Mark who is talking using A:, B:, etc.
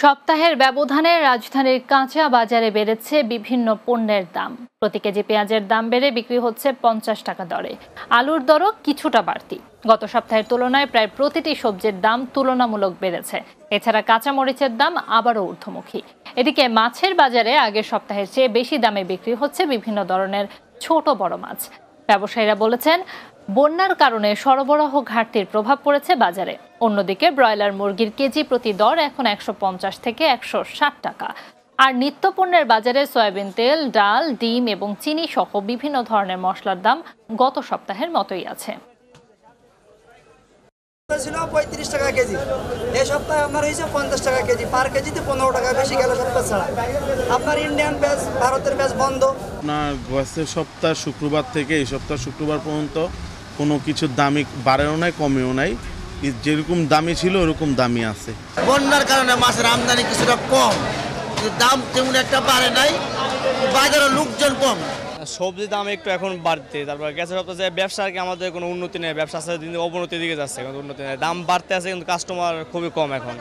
A: সপ্তাহের ব্যবধানে রাজধানীর কাঁচা বাজারে বেড়েছে বিভিন্ন পণ্যের দাম। প্রতি কেজি পেঁয়াজের দাম বেড়ে বিক্রি হচ্ছে পঞ্চাশ টাকা দরে। আলুর দরও কিছুটা বাড়তি। গত সপ্তাহের তুলনায় প্রায় প্রতিটি সবজির দাম তুলনামূলক বেড়েছে। এছাড়া কাঁচা মরিচের দাম আবারও ঊর্ধ্বমুখী। এদিকে মাছের বাজারে আগের সপ্তাহের চেয়ে বেশি দামে বিক্রি হচ্ছে বিভিন্ন ধরনের ছোট বড় মাছ। ব্যবসায়ীরা বলেছেন, বন্যার কারণে সরবরাহ ঘাটতির প্রভাব পড়েছে বাজারে। অন্যদিকে ব্রয়লার মুরগির কেজি প্রতি দর এখন একশো পঞ্চাশ থেকে একশো ষাট টাকা। আর নিত্যপণ্যের বাজারে সয়াবিন তেল ডাল ডিম এবং চিনি সহ বিভিন্ন ধরনের মশলার দাম গত সপ্তাহের মতোই আছে।
B: ছিল পঁয়ত্রিশ টাকা কেজি। এই সপ্তাহে আপনার হয়েছে পঞ্চাশ টাকা কেজি। পার কেজিতে পনেরো টাকা বেশি গেল সপ্তাহ ছাড়া। আপনার ইন্ডিয়ান ব্যাস ভারতের ব্যাস বন্ধ।
C: আপনার গেছের সপ্তাহ শুক্রবার থেকে এই সপ্তাহ শুক্রবার পর্যন্ত কোনো কিছুর দামি বাড়েও নাই কমেও নাই। যেরকম দামি ছিল ওরকম দামি আছে।
D: বন্যার কারণে মাছের আমদানি কিছুটা কম কিন্তু দাম তেমন একটা বাড়ে নাই বাজারে লোকজন কম।
E: সবজি দাম একটু এখন বাড়তে তারপর গ্যাসের সপ্তাহে ব্যবসা আর কি আমাদের কোনো উন্নতি নেই ব্যবসা আস্তে দিন অবনতির দিকে যাচ্ছে এখন উন্নতি নেই। দাম বাড়তে আছে কিন্তু কাস্টমার খুবই কম এখন।